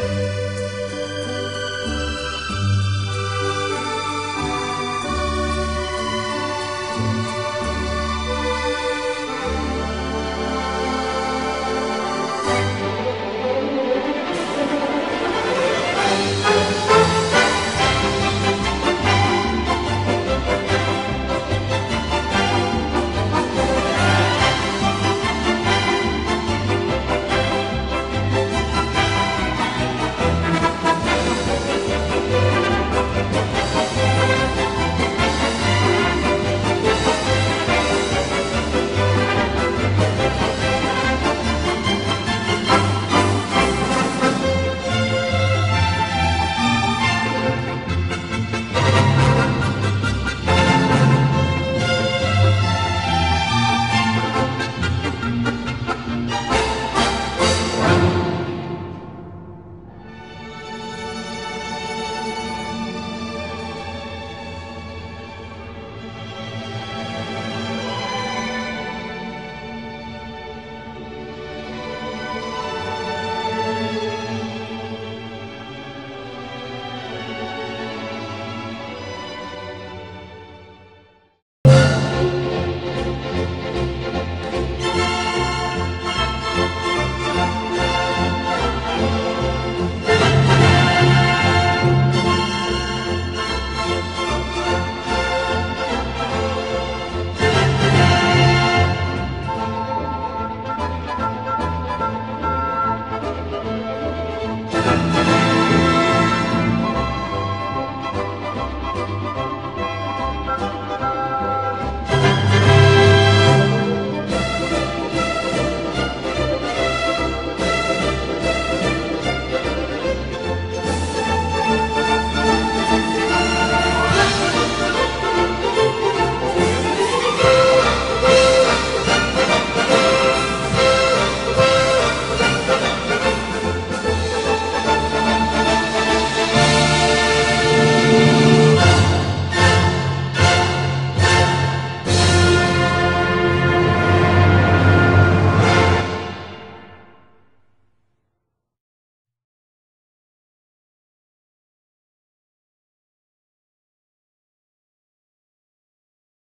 Bye.